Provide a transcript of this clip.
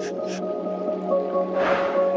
是是。